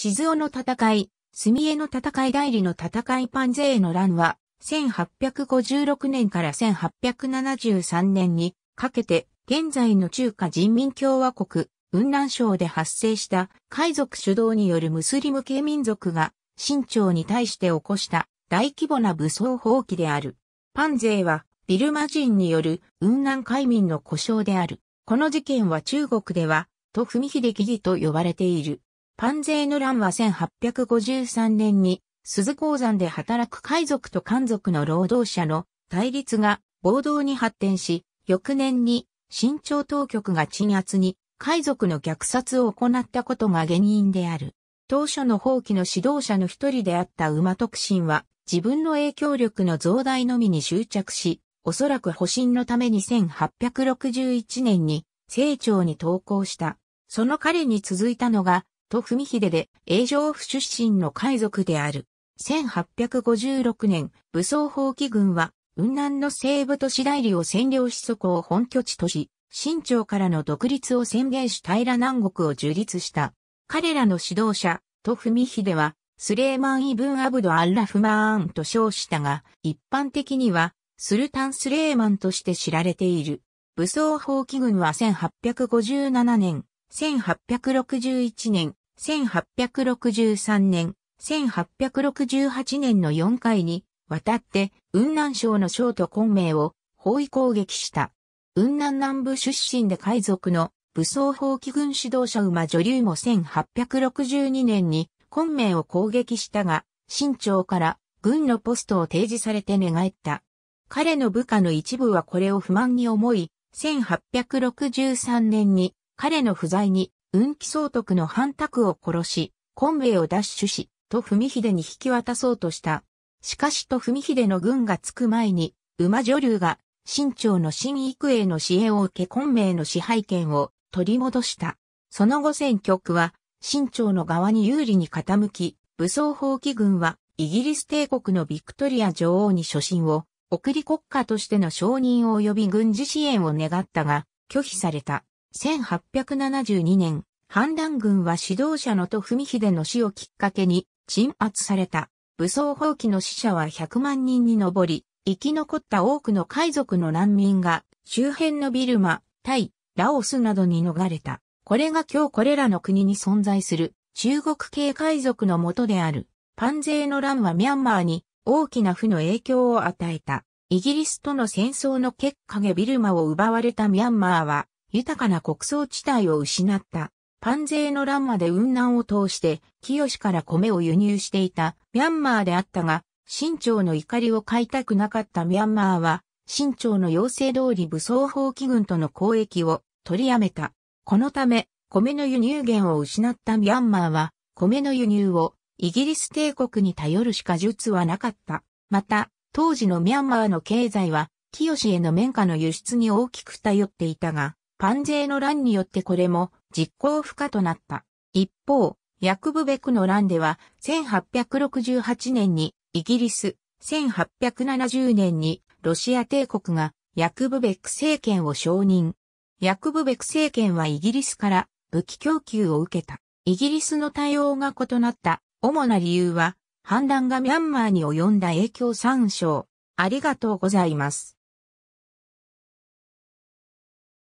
静雄の戦い、住江の戦い代理の戦いパンゼーの乱は、1856年から1873年にかけて、現在の中華人民共和国、雲南省で発生した海賊主導によるムスリム系民族が、清朝に対して起こした大規模な武装放棄である。パンゼーは、ビルマ人による雲南海民の故障である。この事件は中国では、と文秀記事と呼ばれている。パンゼーの乱は1853年に、鈴鉱山で働く海賊と漢族の労働者の対立が暴動に発展し、翌年に新朝当局が鎮圧に海賊の虐殺を行ったことが原因である。当初の放棄の指導者の一人であった馬徳信は自分の影響力の増大のみに執着し、おそらく保身のために1861年に清朝に投稿した。その彼に続いたのが、都文秀で、永城府出身の海賊である。1856年、武装放棄軍は、雲南の西部都市代理を占領しそこを本拠地とし、新朝からの独立を宣言し平南国を樹立した。彼らの指導者、トフミヒデは、スレーマン・イブン・アブド・アッラフマーンと称したが、一般的には、スルタン・スレーマンとして知られている。武装放棄軍は1857年、1861年、1863年、1868年の4回にわたって雲南省の省と昆明を包囲攻撃した。雲南南部出身で海賊の武装放棄軍指導者馬女流も1862年に昆明を攻撃したが、清朝から軍のポストを提示されて寝返った。彼の部下の一部はこれを不満に思い、1863年に彼の不在に運気総督の反卓を殺し、昆明を奪取し、と文秀に引き渡そうとした。しかしと文秀の軍が着く前に、馬女流が、清朝の新育英の支援を受け昆明の支配権を取り戻した。その後戦局は、清朝の側に有利に傾き、武装放棄軍は、イギリス帝国のビクトリア女王に初心を、送り国家としての承認及び軍事支援を願ったが、拒否された。1872年、反乱軍は指導者のと文秀の死をきっかけに、鎮圧された。武装放棄の死者は100万人に上り、生き残った多くの海賊の難民が周辺のビルマ、タイ、ラオスなどに逃れた。これが今日これらの国に存在する中国系海賊の元である。パンゼーの乱はミャンマーに大きな負の影響を与えた。イギリスとの戦争の結果でビルマを奪われたミャンマーは豊かな穀倉地帯を失った。パンゼーの乱まで雲南を通して、清から米を輸入していたミャンマーであったが、清朝の怒りを買いたくなかったミャンマーは、清朝の要請通り武装放棄軍との交易を取りやめた。このため、米の輸入源を失ったミャンマーは、米の輸入をイギリス帝国に頼るしか術はなかった。また、当時のミャンマーの経済は、清への綿花の輸出に大きく頼っていたが、パンゼーの乱によってこれも実行不可となった。一方、ヤクブベクの乱では、1868年にイギリス、1870年にロシア帝国がヤクブベク政権を承認。ヤクブベク政権はイギリスから武器供給を受けた。イギリスの対応が異なった主な理由は、反乱がミャンマーに及んだ影響参照。ありがとうございます。